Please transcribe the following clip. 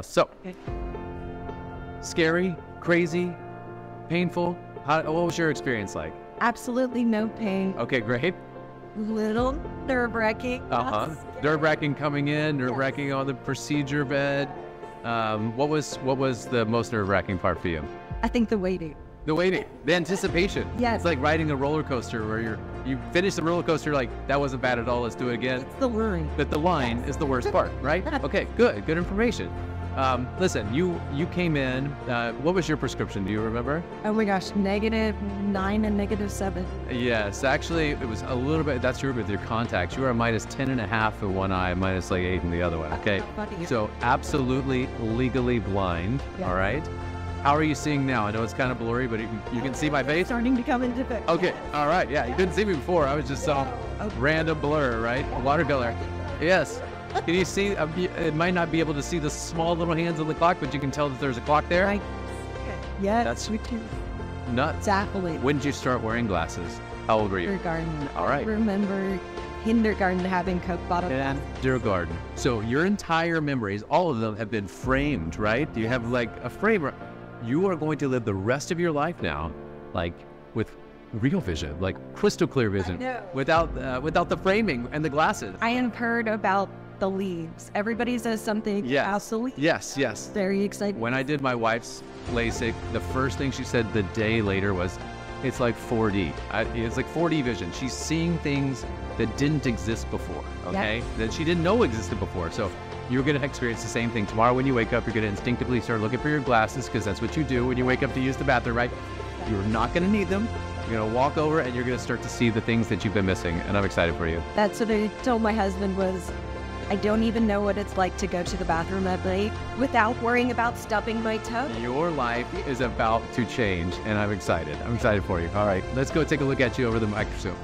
So, Okay. scary, crazy, painful. How, what was your experience like? Absolutely no pain. Okay, great. Little nerve wracking. Uh huh. Nerve wracking coming in, nerve wracking on the procedure bed. Um, what was what was the most nerve wracking part for you? I think the waiting. The waiting, the anticipation. Yes. It's like riding a roller coaster where you're you finish the roller coaster like that wasn't bad at all. Let's do it again. It's the worry. But the line is the worst part, right? Okay, good, good information. Um, listen, you you came in. Uh, what was your prescription? Do you remember? Oh my gosh, negative nine and negative seven. Yes, actually, it was a little bit. That's your with your contacts. You were a minus 10 and in one eye, minus like eight in the other one. Okay. So, absolutely legally blind. Yeah. All right. How are you seeing now? I know it's kind of blurry, but you, you can see my face. Starting to come into focus. Okay. All right. Yeah. You couldn't see me before. I was just some Okay. random blur, right? Watercolor. Yes. Can you see? uh, It might not be able to see the small little hands on the clock, but you can tell that there's a clock there. Right. Yes, That's- we can. Nuts. Exactly. When did you start wearing glasses? How old were you? Kindergarten. All right. I remember kindergarten having Coke bottle. Kindergarten. So your entire memories, all of them have been framed, right? You have like a frame. You are going to live the rest of your life now, like with real vision, like crystal clear vision, know. without uh, without the framing and the glasses. I have heard about the leaves. Everybody says something Yes. about the leaves. Yes, yes. Very exciting. When I did my wife's LASIK, the first thing she said the day later was, "It's like 4D. I, it's like 4D vision. She's seeing things that didn't exist before. Okay, that she didn't know existed before. So you're going to experience the same thing tomorrow. When you wake up, you're going to instinctively start looking for your glasses because that's what you do when you wake up to use the bathroom. Right? You're not going to need them. You're going to walk over and you're going to start to see the things that you've been missing. And I'm excited for you. That's what I told my husband was I don't even know what it's like to go to the bathroom at night without worrying about stubbing my toe. Your life is about to change, and I'm excited. I'm excited for you. All right, let's go take a look at you over the microscope.